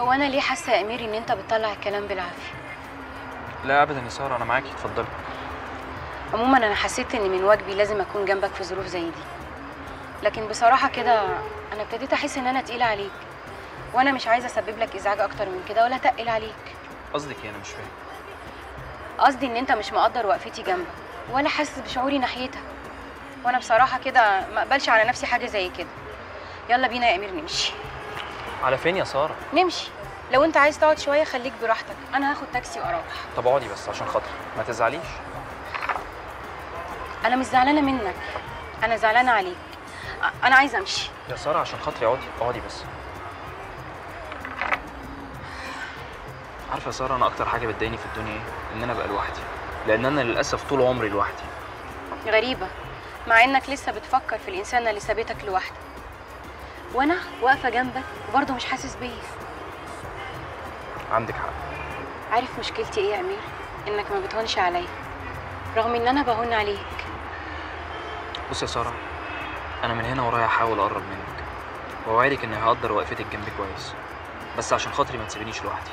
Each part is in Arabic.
هو أنا ليه حاسة يا امير إن أنت بتطلع الكلام بالعافية؟ لا ابدا يا سارة أنا معاكي اتفضلي. عموما أنا حسيت إن من واجبي لازم أكون جنبك في ظروف زي دي. لكن بصراحة كده أنا ابتديت أحس إن أنا تقيلة عليك. وأنا مش عايزة أسبب لك إزعاج أكتر من كده ولا تقل عليك. قصدك إيه؟ أنا مش فاهم. قصدي إن أنت مش مقدر وقفتي جنبك ولا حاسس بشعوري ناحيتها وأنا بصراحة كده ما أقبلش على نفسي حاجة زي كده. يلا بينا يا أمير نمشي. على فين يا سارة؟ نمشي. لو انت عايز تقعد شوية خليك براحتك. أنا هاخد تاكسي وأروح. طب اقعدي بس عشان خاطري ما تزعليش. أنا مش زعلانة منك أنا زعلانة عليك. أنا عايزة أمشي. يا سارة عشان خاطري اقعدي اقعدي بس. عارفة يا سارة أنا أكتر حاجة بتضايقني في الدنيا إيه؟ إن أنا ابقى لوحدي. لأن أنا للأسف طول عمري لوحدي. غريبة. مع إنك لسه بتفكر في الانسانه اللي سابتك لوحدك وأنا واقفة جنبك وبرضه مش حاسس بيا عندك حق. عارف مشكلتي إيه يا أمير؟ إنك ما بتهونش عليا. رغم إن أنا بهون عليك. بص يا سارة أنا من هنا ورايا هحاول أقرب منك. واوعدك إني هقدر وقفتك جنبي كويس. بس عشان خاطري ما تسيبنيش لوحدي.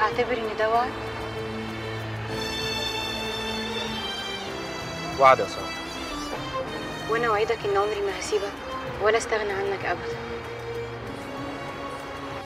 أعتبر إن ده وعد. وعد يا ساره وأنا اوعدك ان عمري ما هسيبك ولا استغنى عنك ابدا.